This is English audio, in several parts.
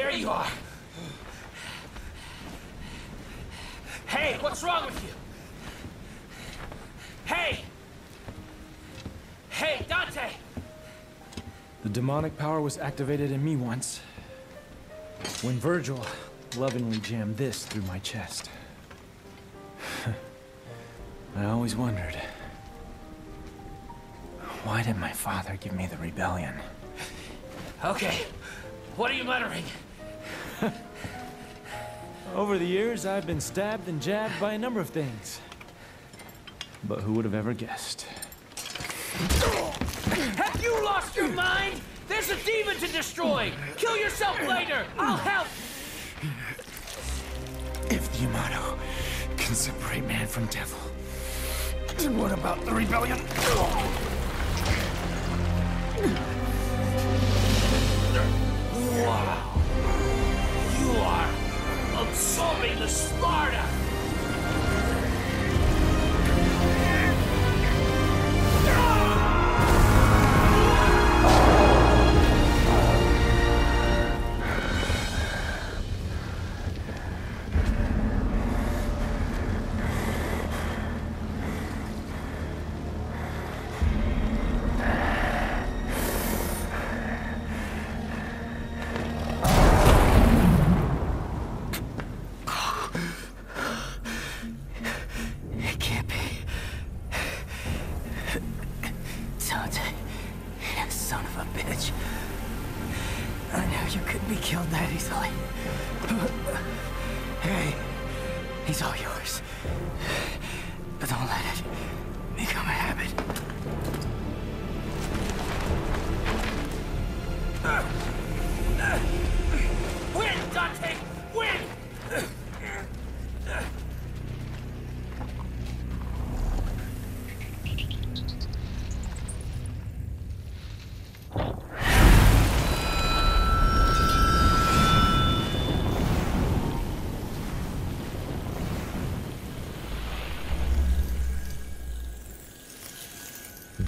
There you are. Hey, what's wrong with you? Hey! Hey, Dante! The demonic power was activated in me once. When Vergil lovingly jammed this through my chest. I always wondered. Why did my father give me the rebellion? Okay, what are you muttering? Over the years, I've been stabbed and jabbed by a number of things. But who would have ever guessed? Have you lost your mind? There's a demon to destroy! Kill yourself later! I'll help! If the Yamato can separate man from devil, then what about the rebellion? He's all yours. But don't let it become a habit. Win, Dante! Win!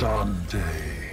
Dante.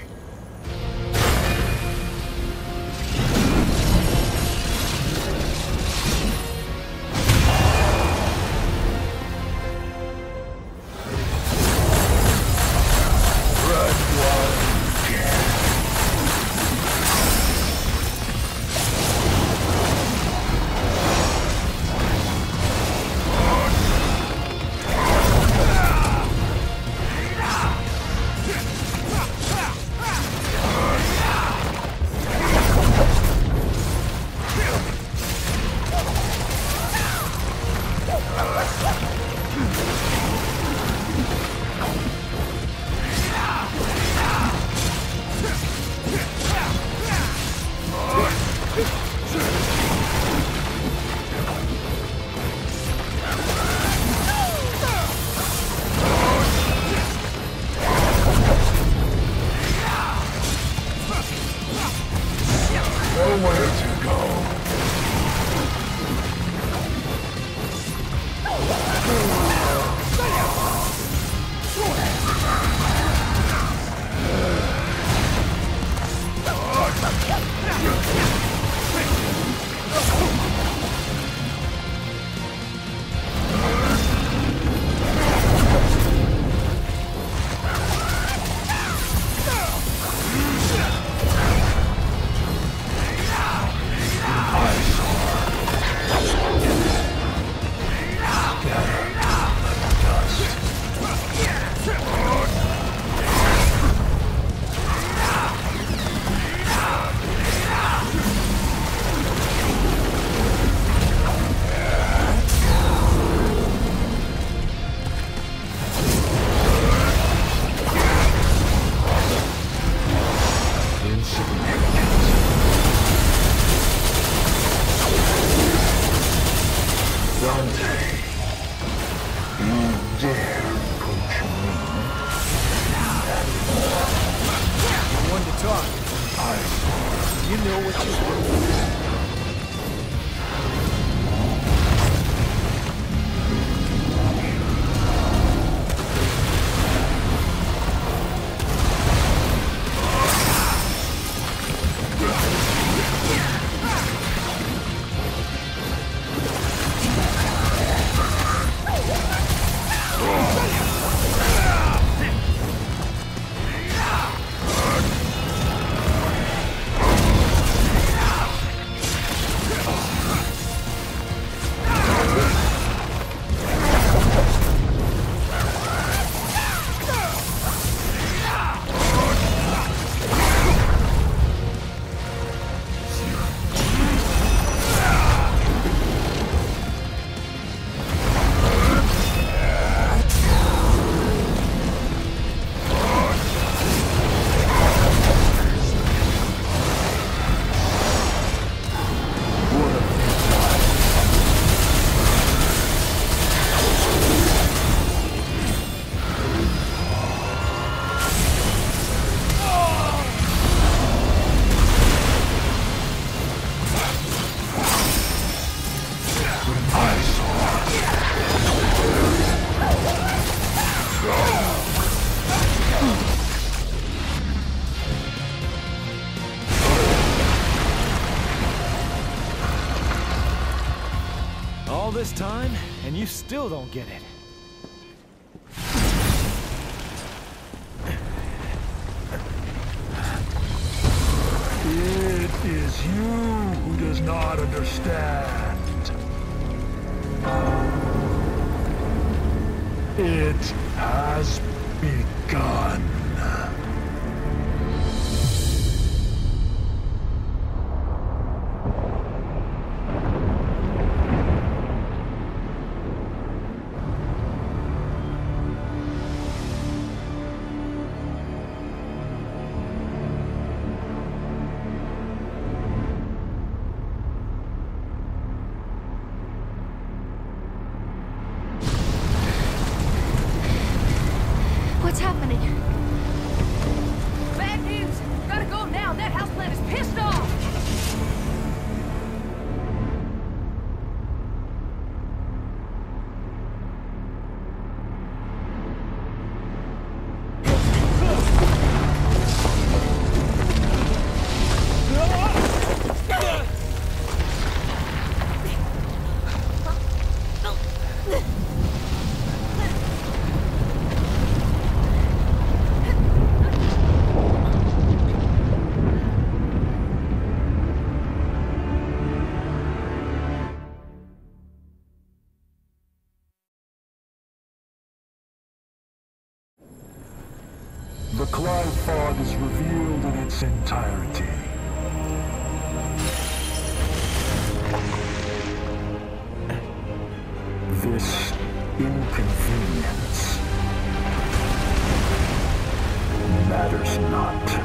words. Dante, you dare approach me? You're one to talk. I You know what you want. This time, and you still don't get it. It is you who does not understand. It has begun. Cloud fog is revealed in its entirety. This inconvenience matters not.